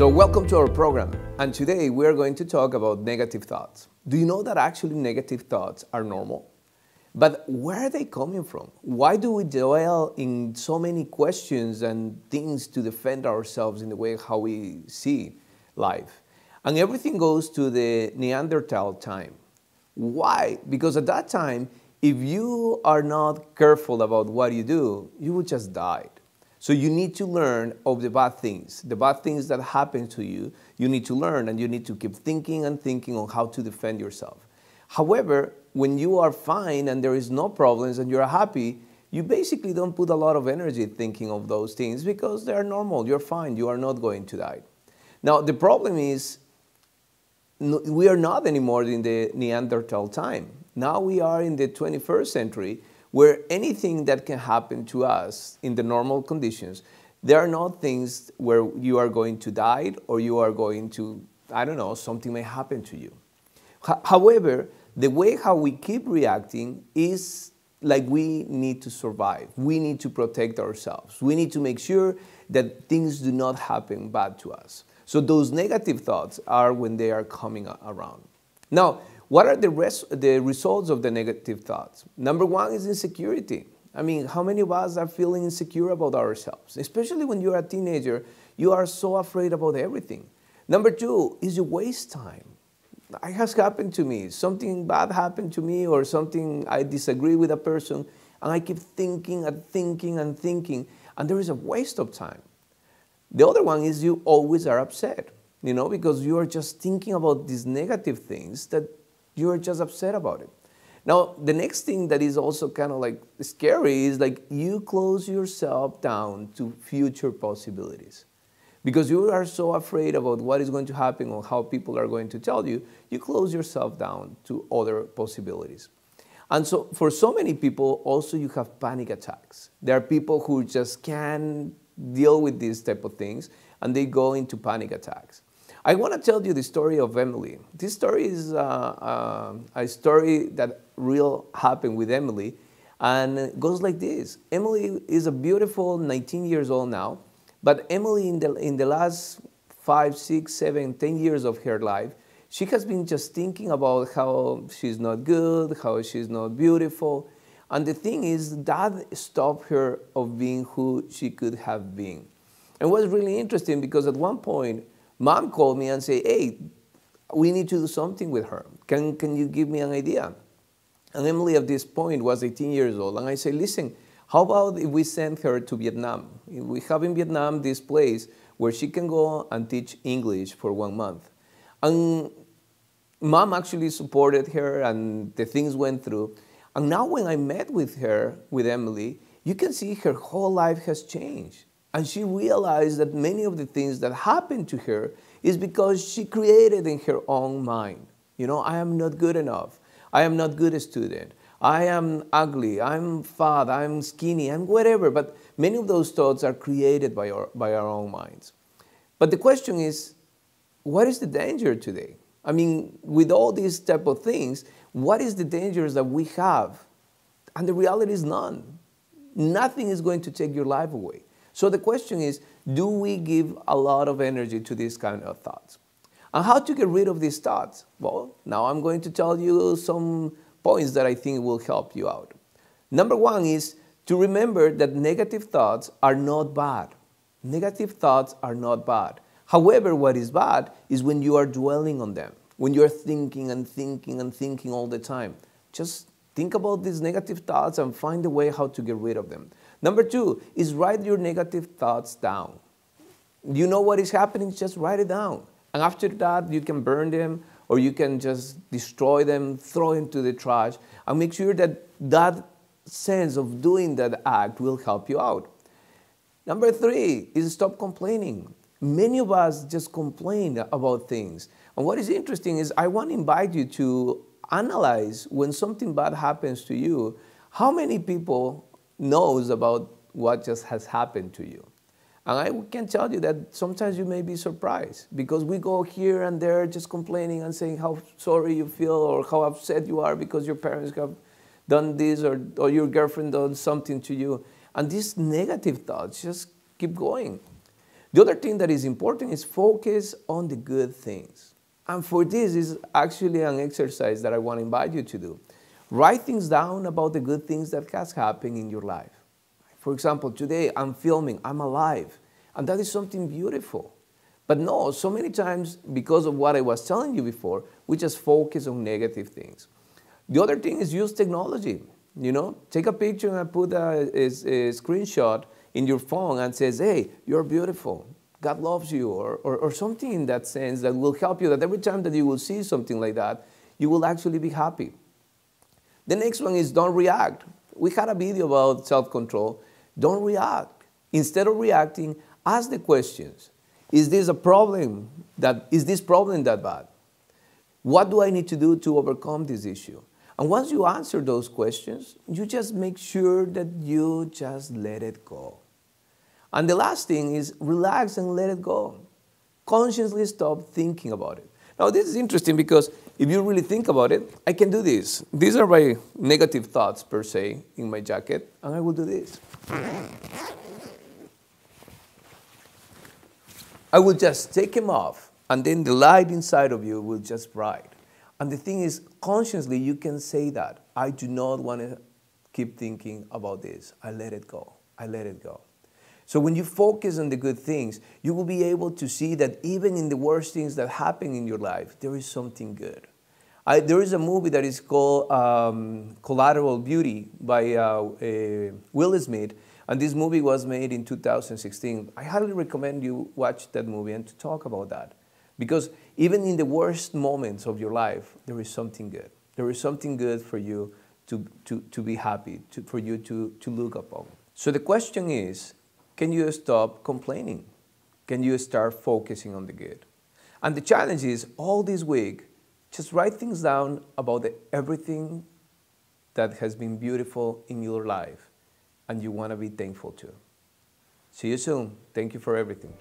So, welcome to our program. And today we are going to talk about negative thoughts. Do you know that actually negative thoughts are normal? But where are they coming from? Why do we dwell in so many questions and things to defend ourselves in the way how we see life? And everything goes to the Neanderthal time. Why? Because at that time, if you are not careful about what you do, you would just die. So you need to learn of the bad things, the bad things that happen to you. You need to learn and you need to keep thinking and thinking on how to defend yourself. However, when you are fine and there is no problems and you're happy, you basically don't put a lot of energy thinking of those things because they are normal. You're fine. You are not going to die. Now, the problem is we are not anymore in the Neanderthal time. Now we are in the 21st century where anything that can happen to us in the normal conditions, there are not things where you are going to die or you are going to, I don't know, something may happen to you. However, the way how we keep reacting is like we need to survive. We need to protect ourselves. We need to make sure that things do not happen bad to us. So those negative thoughts are when they are coming around. Now, what are the, res- the results of the negative thoughts? Number one is insecurity. I mean, how many of us are feeling insecure about ourselves? Especially when you're a teenager, you are so afraid about everything. Number two is you waste time. It has happened to me. Something bad happened to me, or something I disagree with a person, and I keep thinking and thinking and thinking, and there is a waste of time. The other one is you always are upset, you know, because you are just thinking about these negative things that you're just upset about it. Now, the next thing that is also kind of like scary is like you close yourself down to future possibilities. Because you are so afraid about what is going to happen or how people are going to tell you, you close yourself down to other possibilities. And so, for so many people, also you have panic attacks. There are people who just can't deal with these type of things and they go into panic attacks. I want to tell you the story of Emily. This story is uh, uh, a story that real happened with Emily, and goes like this. Emily is a beautiful 19 years old now, but Emily in the, in the last five, six, seven, ten years of her life, she has been just thinking about how she's not good, how she's not beautiful. And the thing is, that stopped her of being who she could have been. And was really interesting because at one point, Mom called me and said, hey, we need to do something with her. Can, can you give me an idea? And Emily at this point was 18 years old. And I said, listen, how about if we send her to Vietnam? We have in Vietnam this place where she can go and teach English for one month. And mom actually supported her and the things went through. And now when I met with her, with Emily, you can see her whole life has changed. And she realized that many of the things that happened to her is because she created in her own mind. You know, I am not good enough. I am not good a student. I am ugly. I'm fat. I'm skinny. I'm whatever. But many of those thoughts are created by our, by our own minds. But the question is, what is the danger today? I mean, with all these type of things, what is the dangers that we have? And the reality is none. Nothing is going to take your life away. So the question is, do we give a lot of energy to these kind of thoughts? And how to get rid of these thoughts? Well, now I'm going to tell you some points that I think will help you out. Number one is to remember that negative thoughts are not bad. Negative thoughts are not bad. However, what is bad is when you are dwelling on them, when you are thinking and thinking and thinking all the time. Just think about these negative thoughts and find a way how to get rid of them. Number two is write your negative thoughts down. You know what is happening, just write it down. And after that, you can burn them or you can just destroy them, throw into the trash, and make sure that that sense of doing that act will help you out. Number three is stop complaining. Many of us just complain about things. And what is interesting is I want to invite you to analyze when something bad happens to you, how many people knows about what just has happened to you. And I can tell you that sometimes you may be surprised because we go here and there just complaining and saying how sorry you feel or how upset you are because your parents have done this or, or your girlfriend done something to you. And these negative thoughts just keep going. The other thing that is important is focus on the good things. And for this is actually an exercise that I want to invite you to do. Write things down about the good things that has happened in your life. For example, today I'm filming, I'm alive, and that is something beautiful. But no, so many times, because of what I was telling you before, we just focus on negative things. The other thing is use technology. You know, take a picture and put a, a, a screenshot in your phone and says, hey, you're beautiful. God loves you, or, or, or, something in that sense that will help you that every time that you will see something like that, you will actually be happy. The next one is don't react. We had a video about self control. Don't react. Instead of reacting, ask the questions. Is this a problem? That, is this problem that bad? What do I need to do to overcome this issue? And once you answer those questions, you just make sure that you just let it go. And the last thing is relax and let it go. Consciously stop thinking about it. Now, this is interesting because if you really think about it, I can do this. These are my negative thoughts, per se, in my jacket, and I will do this. I will just take them off, and then the light inside of you will just bright. And the thing is, consciously, you can say that. I do not want to keep thinking about this. I let it go. I let it go. So when you focus on the good things, you will be able to see that even in the worst things that happen in your life, there is something good. I, there is a movie that is called um, Collateral Beauty by uh, uh, Will Smith, and this movie was made in 2016. I highly recommend you watch that movie and to talk about that. Because even in the worst moments of your life, there is something good. There is something good for you to, to, to be happy, to, for you to, to look upon. So the question is, can you stop complaining? Can you start focusing on the good? And the challenge is all this week, just write things down about the, everything that has been beautiful in your life and you want to be thankful to. See you soon. Thank you for everything.